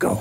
Go.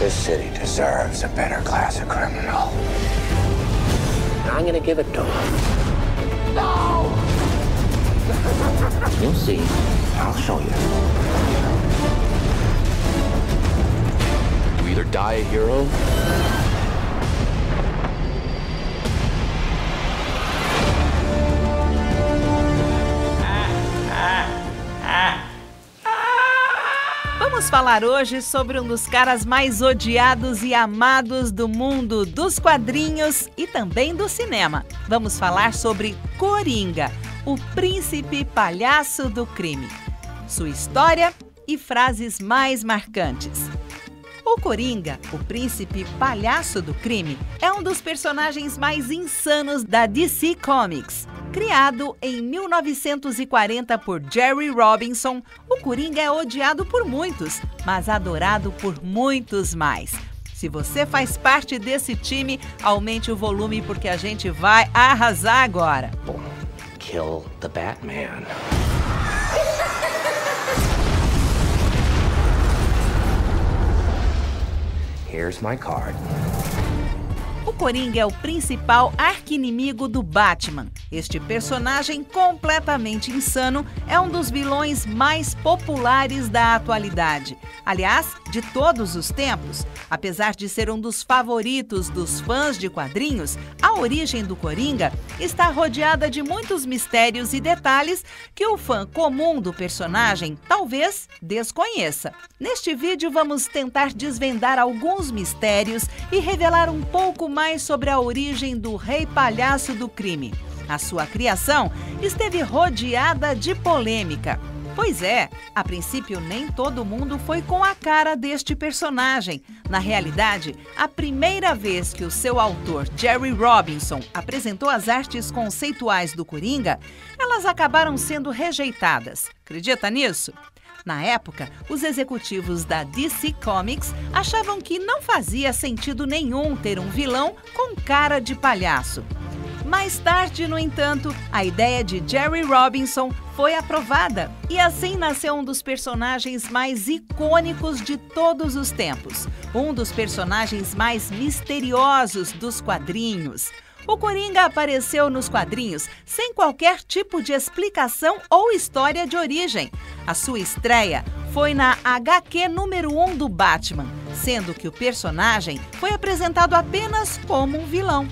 This city deserves a better class of criminal. I'm gonna give it to him. No! You'll see. I'll show you. You either die a hero Vamos falar hoje sobre um dos caras mais odiados e amados do mundo dos quadrinhos e também do cinema. Vamos falar sobre Coringa, o príncipe palhaço do crime. Sua história e frases mais marcantes. O Coringa, o príncipe palhaço do crime, é um dos personagens mais insanos da DC Comics. Criado em 1940 por Jerry Robinson, o Coringa é odiado por muitos, mas adorado por muitos mais. Se você faz parte desse time, aumente o volume porque a gente vai arrasar agora. Kill the Batman. Here's my card. Coringa é o principal arquinimigo do Batman. Este personagem completamente insano é um dos vilões mais populares da atualidade. Aliás, de todos os tempos. Apesar de ser um dos favoritos dos fãs de quadrinhos, a origem do Coringa está rodeada de muitos mistérios e detalhes que o fã comum do personagem talvez desconheça. Neste vídeo, vamos tentar desvendar alguns mistérios e revelar um pouco mais sobre a origem do Rei Palhaço do Crime. A sua criação esteve rodeada de polêmica. Pois é, a princípio nem todo mundo foi com a cara deste personagem. Na realidade, a primeira vez que o seu autor, Jerry Robinson, apresentou as artes conceituais do Coringa, elas acabaram sendo rejeitadas. Acredita nisso? Na época, os executivos da DC Comics achavam que não fazia sentido nenhum ter um vilão com cara de palhaço. Mais tarde, no entanto, a ideia de Jerry Robinson foi aprovada e assim nasceu um dos personagens mais icônicos de todos os tempos, um dos personagens mais misteriosos dos quadrinhos. O Coringa apareceu nos quadrinhos sem qualquer tipo de explicação ou história de origem. A sua estreia foi na HQ número 1 do Batman, sendo que o personagem foi apresentado apenas como um vilão.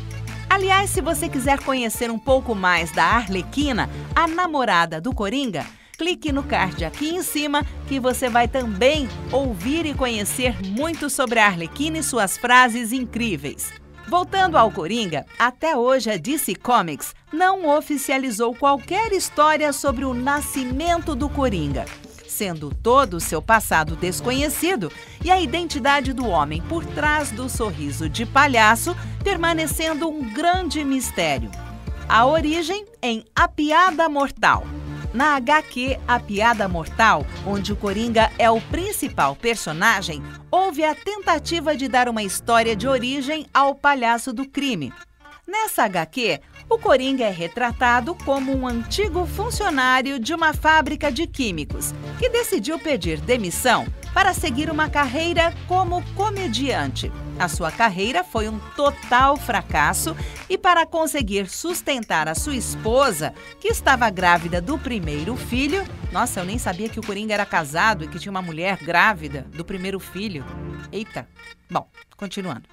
Aliás, se você quiser conhecer um pouco mais da Arlequina, a namorada do Coringa, clique no card aqui em cima que você vai também ouvir e conhecer muito sobre a Arlequina e suas frases incríveis. Voltando ao Coringa, até hoje a DC Comics não oficializou qualquer história sobre o nascimento do Coringa, sendo todo o seu passado desconhecido e a identidade do homem por trás do sorriso de palhaço permanecendo um grande mistério. A origem em A Piada Mortal. Na HQ A Piada Mortal, onde o Coringa é o principal personagem, houve a tentativa de dar uma história de origem ao palhaço do crime. Nessa HQ, o Coringa é retratado como um antigo funcionário de uma fábrica de químicos que decidiu pedir demissão para seguir uma carreira como comediante. A sua carreira foi um total fracasso e, para conseguir sustentar a sua esposa, que estava grávida do primeiro filho, nossa, eu nem sabia que o Coringa era casado e que tinha uma mulher grávida do primeiro filho. Eita! Bom, continuando.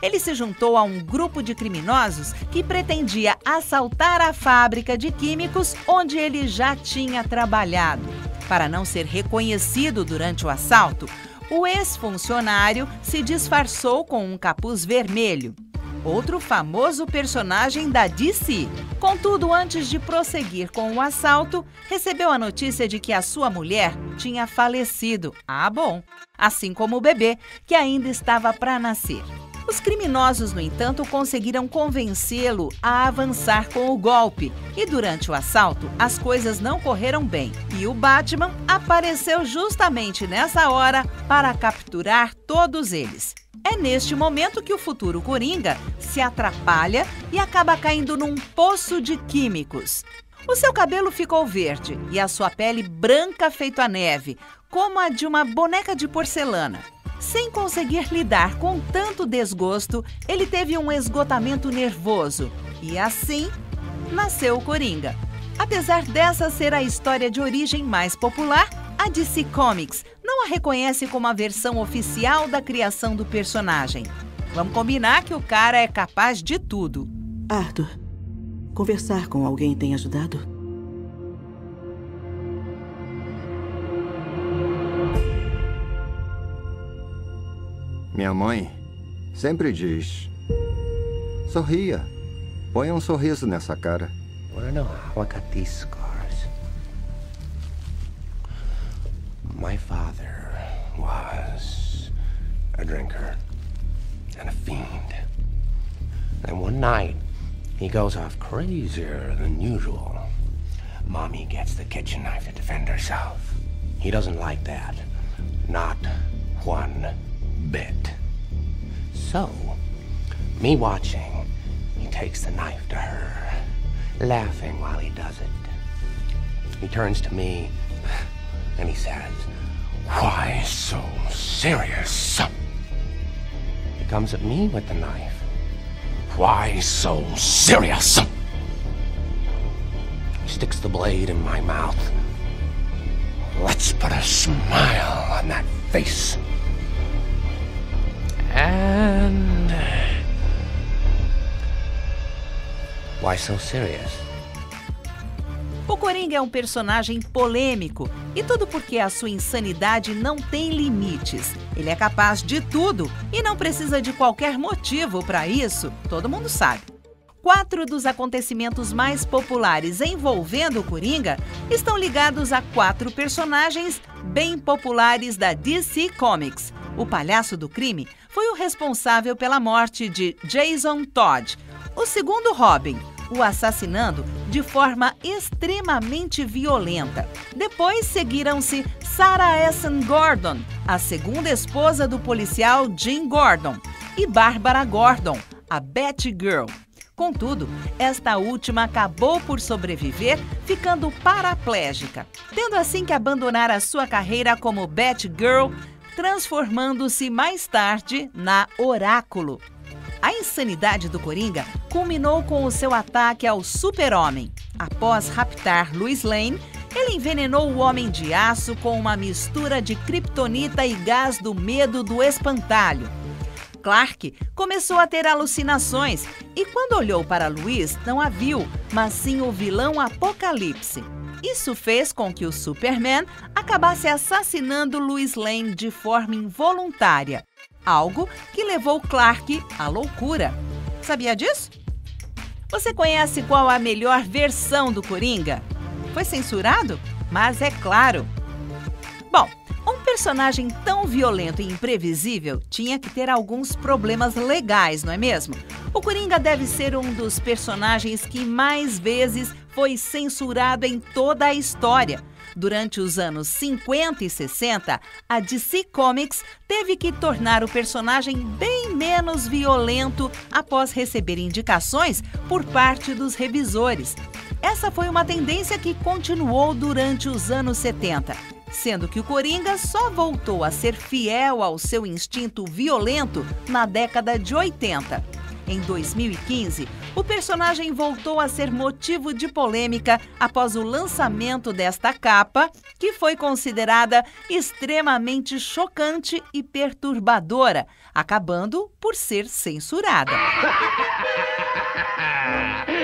Ele se juntou a um grupo de criminosos que pretendia assaltar a fábrica de químicos onde ele já tinha trabalhado. Para não ser reconhecido durante o assalto, o ex-funcionário se disfarçou com um capuz vermelho. Outro famoso personagem da DC. Contudo, antes de prosseguir com o assalto, recebeu a notícia de que a sua mulher tinha falecido. Ah, bom! Assim como o bebê, que ainda estava para nascer. Os criminosos, no entanto, conseguiram convencê-lo a avançar com o golpe. E durante o assalto, as coisas não correram bem. E o Batman apareceu justamente nessa hora para capturar todos eles. É neste momento que o futuro Coringa se atrapalha e acaba caindo num poço de químicos. O seu cabelo ficou verde e a sua pele branca feito a neve, como a de uma boneca de porcelana. Sem conseguir lidar com tanto desgosto, ele teve um esgotamento nervoso e assim nasceu o Coringa. Apesar dessa ser a história de origem mais popular, a DC Comics não a reconhece como a versão oficial da criação do personagem. Vamos combinar que o cara é capaz de tudo. Arthur, conversar com alguém tem ajudado? Minha mãe sempre diz: sorria. Ponha um sorriso nessa cara. I to know how I got these scars. My father was a drinker and a fiend. And one night, he goes off crazier than usual. Mommy gets the kitchen knife to defend herself. He doesn't like that. Not one bit. So, me watching, he takes the knife to her, laughing while he does it. He turns to me and he says, Why so serious? He comes at me with the knife. Why so serious? He sticks the blade in my mouth. Let's put a smile on that face. And. Why so serious? O Coringa é um personagem polêmico e tudo porque a sua insanidade não tem limites. Ele é capaz de tudo e não precisa de qualquer motivo para isso, todo mundo sabe. Quatro dos acontecimentos mais populares envolvendo o Coringa estão ligados a quatro personagens bem populares da DC Comics. O palhaço do crime foi o responsável pela morte de Jason Todd, o segundo Robin, o assassinando de forma extremamente violenta. Depois seguiram-se Sarah Essen Gordon, a segunda esposa do policial Jim Gordon, e Barbara Gordon, a Batgirl. Contudo, esta última acabou por sobreviver, ficando paraplégica, tendo assim que abandonar a sua carreira como Batgirl, transformando-se mais tarde na Oráculo. A insanidade do Coringa culminou com o seu ataque ao Super-Homem. Após raptar Louis Lane, ele envenenou o Homem de Aço com uma mistura de kriptonita e gás do medo do espantalho. Clark começou a ter alucinações e, quando olhou para Luiz, não a viu, mas sim o vilão Apocalipse. Isso fez com que o Superman acabasse assassinando Louis Lane de forma involuntária, algo que levou Clark à loucura. Sabia disso? Você conhece qual a melhor versão do Coringa? Foi censurado? Mas é claro. Bom, um personagem tão violento e imprevisível tinha que ter alguns problemas legais, não é mesmo? O Coringa deve ser um dos personagens que mais vezes foi censurado em toda a história. Durante os anos 50 e 60, a DC Comics teve que tornar o personagem bem menos violento após receber indicações por parte dos revisores. Essa foi uma tendência que continuou durante os anos 70, sendo que o Coringa só voltou a ser fiel ao seu instinto violento na década de 80. Em 2015, o personagem voltou a ser motivo de polêmica após o lançamento desta capa, que foi considerada extremamente chocante e perturbadora, acabando por ser censurada.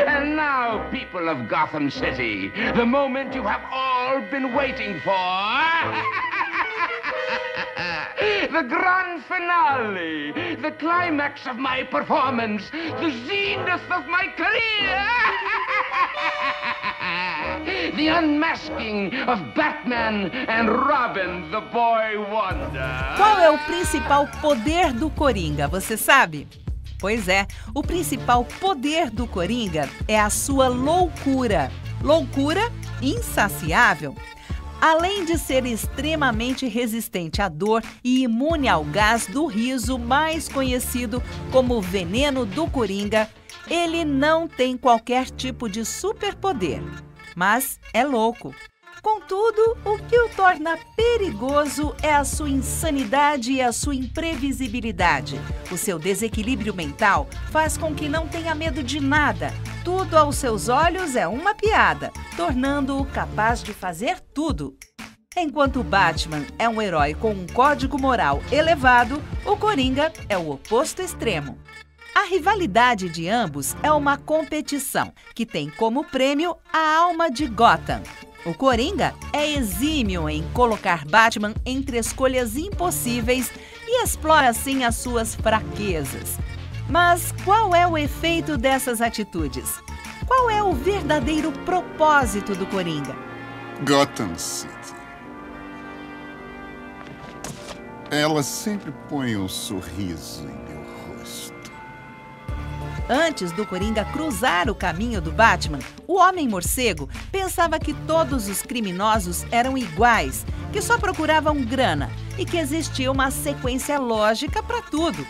And now, people of Gotham City, the moment you have all been waiting for. the grand finale, the climax of my performance, the zenith of my career. the unmasking of Batman and Robin, the boy wonder. Qual é o principal poder do Coringa, você sabe? Pois é, o principal poder do Coringa é a sua loucura. Loucura insaciável. Além de ser extremamente resistente à dor e imune ao gás do riso, mais conhecido como veneno do coringa, ele não tem qualquer tipo de superpoder. Mas é louco. Contudo, o que o torna perigoso é a sua insanidade e a sua imprevisibilidade. O seu desequilíbrio mental faz com que não tenha medo de nada. Tudo aos seus olhos é uma piada, tornando-o capaz de fazer tudo. Enquanto Batman é um herói com um código moral elevado, o Coringa é o oposto extremo. A rivalidade de ambos é uma competição que tem como prêmio a alma de Gotham. O Coringa é exímio em colocar Batman entre escolhas impossíveis e explora assim as suas fraquezas. Mas qual é o efeito dessas atitudes? Qual é o verdadeiro propósito do Coringa? Gotham City. Ela sempre põe um sorriso em Antes do Coringa cruzar o caminho do Batman, o Homem-Morcego pensava que todos os criminosos eram iguais, que só procuravam grana e que existia uma sequência lógica para tudo.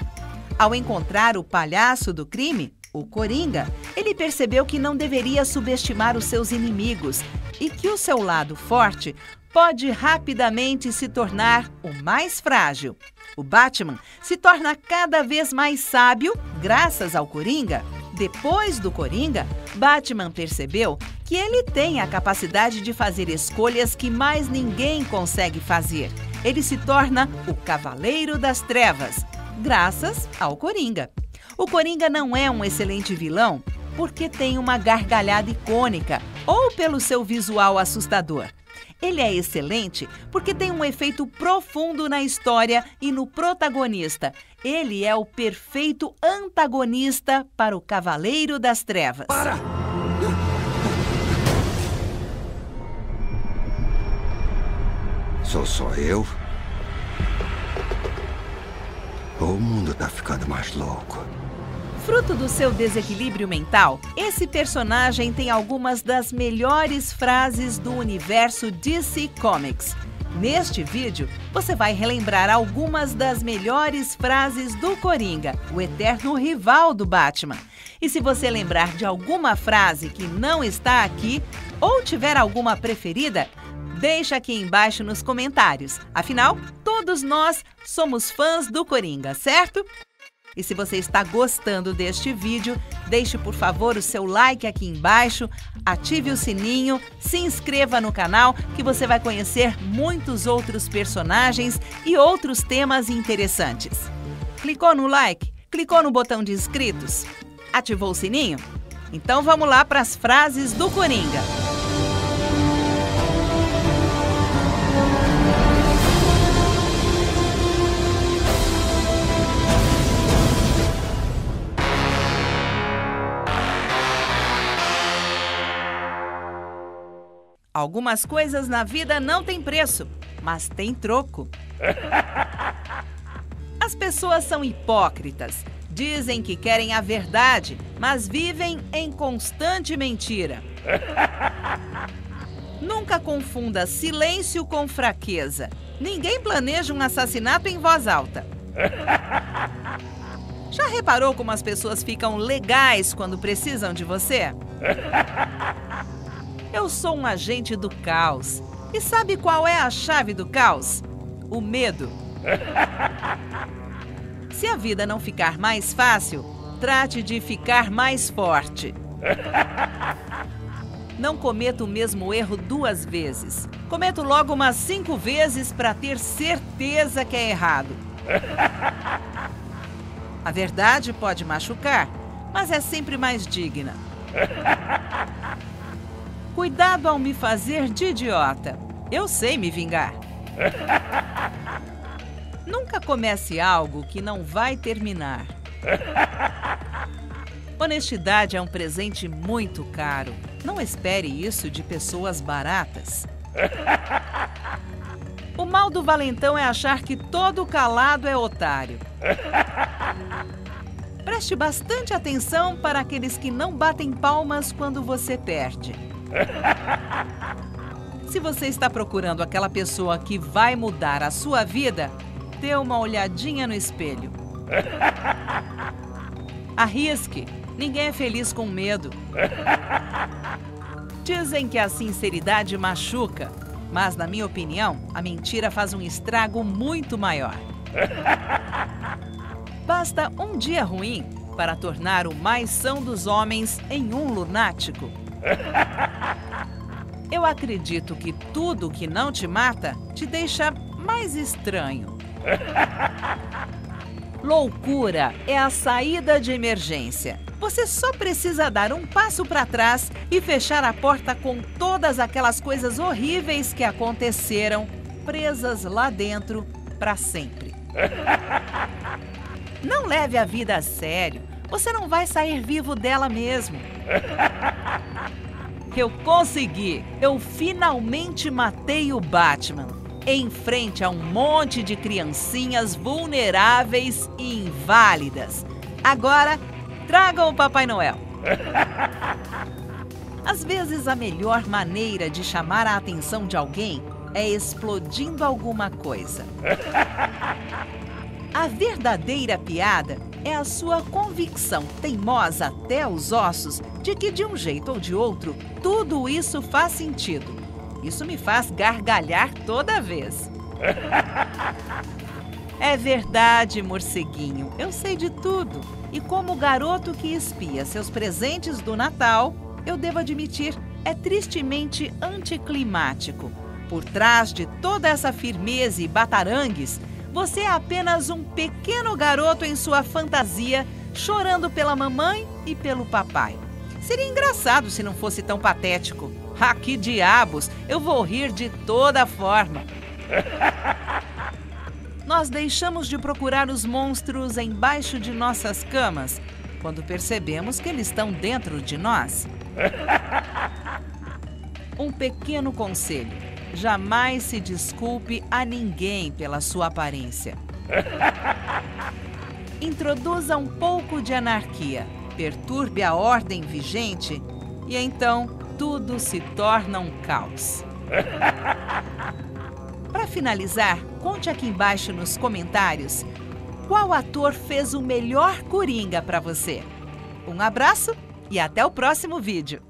Ao encontrar o palhaço do crime, o Coringa, ele percebeu que não deveria subestimar os seus inimigos e que o seu lado forte pode rapidamente se tornar o mais frágil. O Batman se torna cada vez mais sábio graças ao Coringa. Depois do Coringa, Batman percebeu que ele tem a capacidade de fazer escolhas que mais ninguém consegue fazer. Ele se torna o Cavaleiro das Trevas, graças ao Coringa. O Coringa não é um excelente vilão porque tem uma gargalhada icônica ou pelo seu visual assustador. Ele é excelente porque tem um efeito profundo na história e no protagonista. Ele é o perfeito antagonista para o Cavaleiro das Trevas. Para! Sou só eu? O mundo tá ficando mais louco. Fruto do seu desequilíbrio mental, esse personagem tem algumas das melhores frases do universo DC Comics. Neste vídeo, você vai relembrar algumas das melhores frases do Coringa, o eterno rival do Batman. E se você lembrar de alguma frase que não está aqui ou tiver alguma preferida, deixa aqui embaixo nos comentários. Afinal, todos nós somos fãs do Coringa, certo? E se você está gostando deste vídeo, deixe por favor o seu like aqui embaixo, ative o sininho, se inscreva no canal que você vai conhecer muitos outros personagens e outros temas interessantes. Clicou no like? Clicou no botão de inscritos? Ativou o sininho? Então vamos lá para as frases do Coringa. Algumas coisas na vida não têm preço, mas tem troco. As pessoas são hipócritas. Dizem que querem a verdade, mas vivem em constante mentira. Nunca confunda silêncio com fraqueza. Ninguém planeja um assassinato em voz alta. Já reparou como as pessoas ficam legais quando precisam de você? Eu sou um agente do caos. E sabe qual é a chave do caos? O medo. Se a vida não ficar mais fácil, trate de ficar mais forte. Não cometa o mesmo erro duas vezes. Cometo logo umas cinco vezes para ter certeza que é errado. A verdade pode machucar, mas é sempre mais digna. Cuidado ao me fazer de idiota. Eu sei me vingar. Nunca comece algo que não vai terminar. Honestidade é um presente muito caro. Não espere isso de pessoas baratas. O mal do valentão é achar que todo calado é otário. Preste bastante atenção para aqueles que não batem palmas quando você perde. Se você está procurando aquela pessoa que vai mudar a sua vida, dê uma olhadinha no espelho. Arrisque. Ninguém é feliz com medo. Dizem que a sinceridade machuca, mas, na minha opinião, a mentira faz um estrago muito maior. Basta um dia ruim para tornar o mais são dos homens em um lunático. Eu acredito que tudo que não te mata te deixa mais estranho. Loucura é a saída de emergência. Você só precisa dar um passo para trás e fechar a porta com todas aquelas coisas horríveis que aconteceram, presas lá dentro para sempre. Não leve a vida a sério. Você não vai sair vivo dela mesmo. Eu consegui! Eu finalmente matei o Batman em frente a um monte de criancinhas vulneráveis e inválidas. Agora, tragam o Papai Noel. Às vezes, a melhor maneira de chamar a atenção de alguém é explodindo alguma coisa. A verdadeira piada é a sua convicção teimosa até os ossos de que, de um jeito ou de outro, tudo isso faz sentido isso me faz gargalhar toda vez. É verdade, morceguinho. Eu sei de tudo. E como garoto que espia seus presentes do Natal, eu devo admitir, é tristemente anticlimático. Por trás de toda essa firmeza e batarangues, você é apenas um pequeno garoto em sua fantasia, chorando pela mamãe e pelo papai. Seria engraçado se não fosse tão patético. Ah, que diabos! Eu vou rir de toda forma. Nós deixamos de procurar os monstros embaixo de nossas camas quando percebemos que eles estão dentro de nós. Um pequeno conselho: jamais se desculpe a ninguém pela sua aparência. Introduza um pouco de anarquia, perturbe a ordem vigente e então tudo se torna um caos. Para finalizar, conte aqui embaixo nos comentários qual ator fez o melhor Coringa para você. Um abraço e até o próximo vídeo.